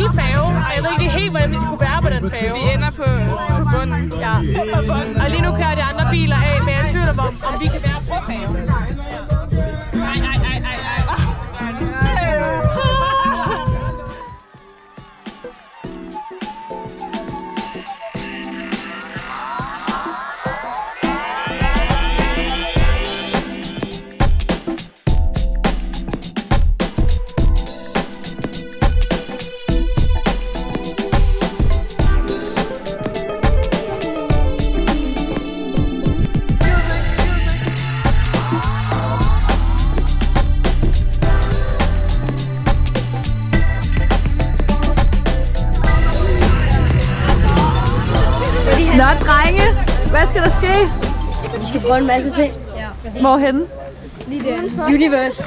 lille færge, og jeg ved ikke helt, hvordan vi skal kunne være på den færge. Vi ender på, på bunden. Ja. Og lige nu kører de andre biler af, men jeg tvivler om, om vi kan være på færgen. Hvad skal der ske? Vi skal prøve en masse ting. Hvorhenne? Lige der. Universe.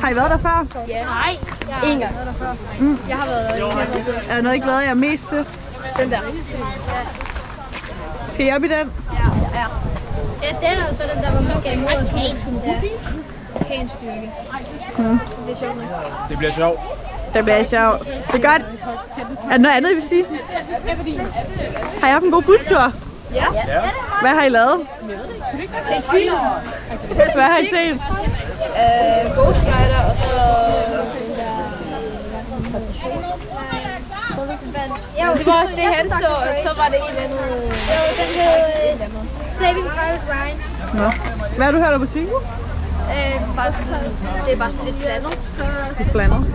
Har I været der før? Ja. Nej. En gang. Jeg har været der. Jeg har været der. Er der noget, I glæder jer mest til? Den der. Skal I op i den? Ja. Ja. Ja, den og så den der, hvor man skal imod sådan Ja. Orkanstyrke. Det er sjovt. Det bliver sjovt. Det bliver sjovt. Det er godt. Er der noget andet, I vil sige? Har I haft en god bustur? Ja. Hvad har I lavet? Set film. Hvad har I set? Øh, Ghost Rider og så der... Ja, det var også det, han så, og så var det en eller anden... Jo, den hed Saving Private Ryan. Nå. Hvad har du hørt af musik? Øh, bare det er bare sådan lidt blandet. Det er blandet.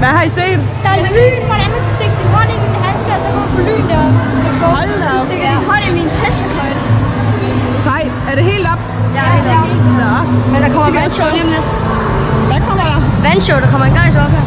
Hvad har I set? Der er lyn, hvordan man kan stikke sin hånd ind i en handske, og så kan man få lyn der. Forstå? Hold da Du op. stikker din hånd ind i en Tesla-køjle. Sejt. Er det helt op? Ja, det er Nå. Men der kommer vandshow lige om lidt. Hvad kommer der? Vandshow, der kommer en gang op her.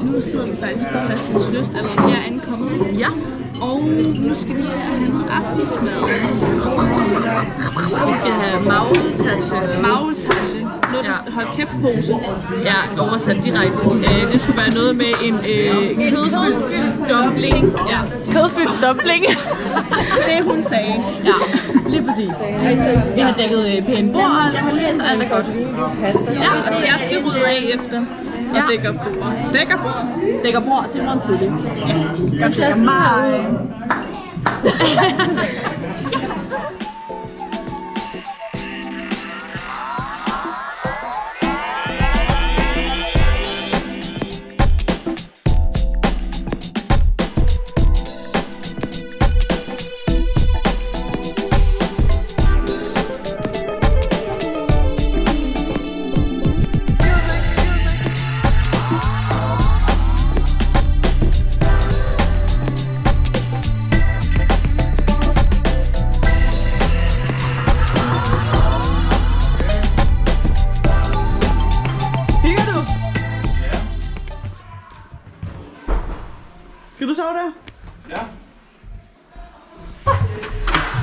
Nu sidder vi faktisk på Christians Lyst, eller vi er ankommet. Ja. Og nu skal vi til at have noget aftensmad. Vi skal have maultasche. Maultasche. Noget, ja. hold kæft pose. Ja, oversat direkte. Øh, det skulle være noget med en øh, kødfyldt dumpling. Ja, kødfyldt dumpling. det hun sagde. Ja, lige præcis. Vi har dækket øh, pænt bord, så alt er godt. Ja, og jeg skal rydde af efter. Og dækker bord. Dækker bord. Dækker bord til morgen tidlig. Godt dækker mig. Hygger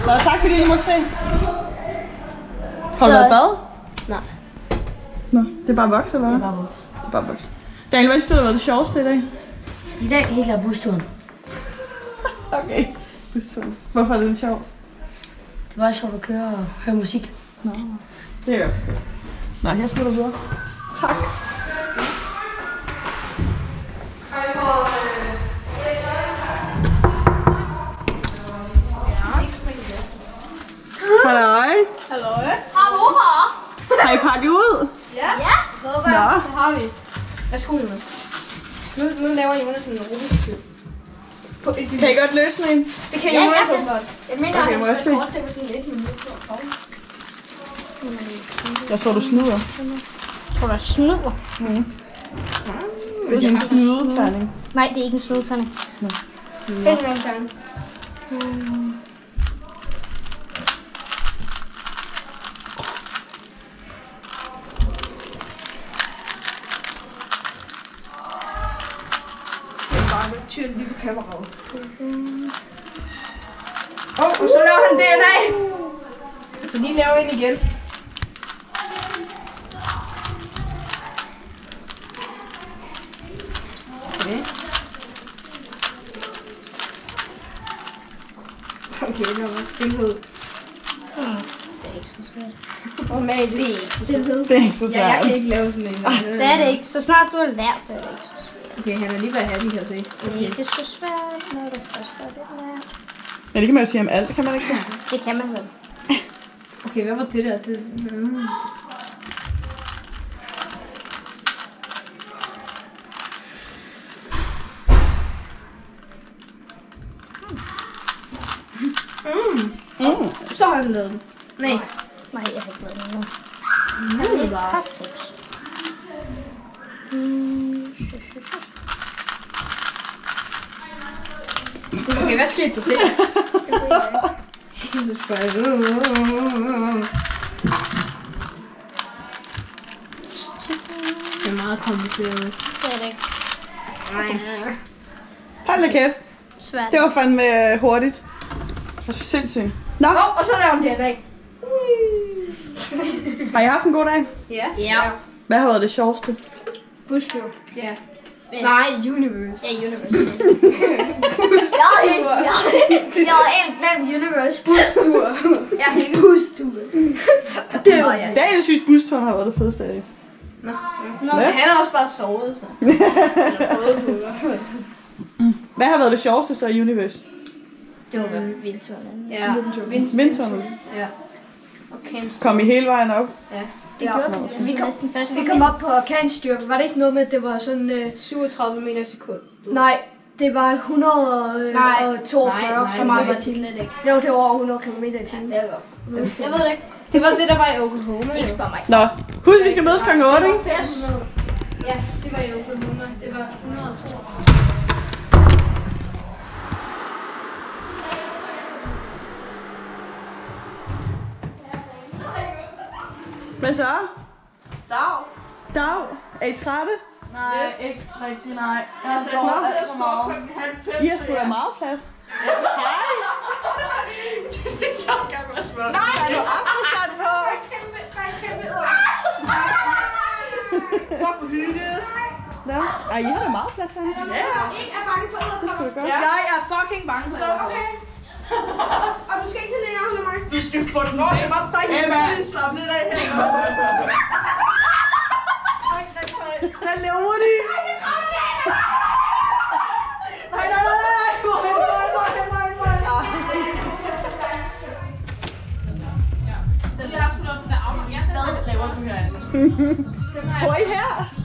Nå, tak fordi I måtte se. Har du været i bad? Nej. Nå, det er bare voks, eller hvad? Det er bare voks. Det er bare voks. Daniel, hvad synes du, der har været det sjoveste i dag? I dag helt klart busturen. Okay. Busturen. Hvorfor er det sjovt? Det var sjovt at køre og høre musik. Det kan jeg forstå. Nå, jeg skal videre. Tak. Værsgo, Jonas. Nu, nu laver Jonas en Rubik's Cube. På et Kan I godt løse en? Det kan Jonas også godt. Jeg mener, Okay, at jeg hans rekord, det var sådan et minut. Jeg tror, du snyder. Tror du, jeg snyder? Det er en snydeterning. Nej, det er ikke en. Find en gang. Bare tyrt lige på kameraet. Åh, oh, og så laver han DNA. Jeg kan lige lave en igen. Okay. Okay, det var stillhed. Det er ikke så svært. Normalt. Det er ikke stillhed. Det er ikke så Ja, jeg svært. kan ikke lave sådan en. Det er det ikke. Så snart du har lært det, er det ikke så svært. Okay, han er lige ved at have den, jeg se. Det er så svært, når du først får det lært. Ja, det kan man jo sige om alt. Kan man ikke. Det kan man vel. Okay, hvad var det der? Det... Mm. Mm. Mm. Så har han lavet den. Nej. Nej, jeg har ikke lavet det endnu. Mm. Det er et bare. par strips. Mm, Okay, hvad skete der der? Jesus Christ. Det er meget kompliceret. Det er det ikke. Nej. Hold da kæft. Svært. Det var fandme øh, hurtigt. Det var sindssygt. Nå, Åh, og så laver han DNA. har I haft en god dag? Ja. Ja. Hvad har været det sjoveste? Bustur. Ja. Nej, Universe. Ja, Universe. Jeg havde helt, jeg jeg havde helt glemt Universe. Bustur. Jeg er helt bustur. Det, Åh, ja. Daniel synes, busturen har været det fedeste af det. Nå, Nå han har også bare sovet, så. Har. Hvad har været det sjoveste så i Universe? Det var vel vindturen. Ja, vind, Vindtunnel. Ja. Og. Kom I hele vejen op? Ja. Det gjorde vi. Jeg var næsten fast Vi kom op på orkanstyrke. Var det ikke noget med, at det var sådan... Øh, 37 meter i sekund. nej, det var 142 Nej, nej, så meget Det var det slet ikke. Jo, det var over 100 km i timen. Det var. Jeg ved det ikke. Det var det, der var i Oklahoma. Ikke bare mig. Nå, husk, vi skal mødes kl. 8, ikke? Ja, det var i Oklahoma. Det var 102. Hvad så? Dag. Dag. Er I trætte? Nej, ikke rigtig nej. Jeg har sovet alt for meget. I har sgu da meget plads. Hej. Nej, er du aftensat på? Hvor hygget. Nå, ej, I har da meget plads herinde. Ja. Det skulle da godt. Jeg er fucking bange for det. Okay. Og du skal ikke til længere med mig. Du skal få den Nå, det var dig, Emma. Jeg slappe lidt af her. Lad lave hurtigt. Nej, nej, nej, nej. Gå hen, gå hen, gå hen, gå hen, gå hen. Jeg laver du herinde? Bor I her?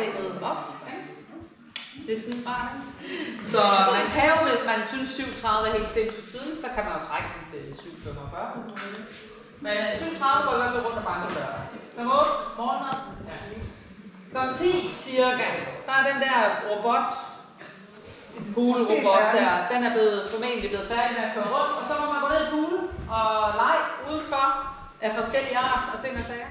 Dækket op. Det er skide smart? Så man kan jo, hvis man synes 7.30 er helt sindssygt tiden, så kan man jo trække den til 7.45. Men 7.30 går i hvert fald rundt og banker døren. Kl. 8, morgenmad. Ja. Kl. 10 cirka, der er den der robot, en poolrobot der, den er blevet, formentlig blevet færdig med at køre rundt, og så må man gå ned i poolen og lege udenfor af forskellige art og ting og sager.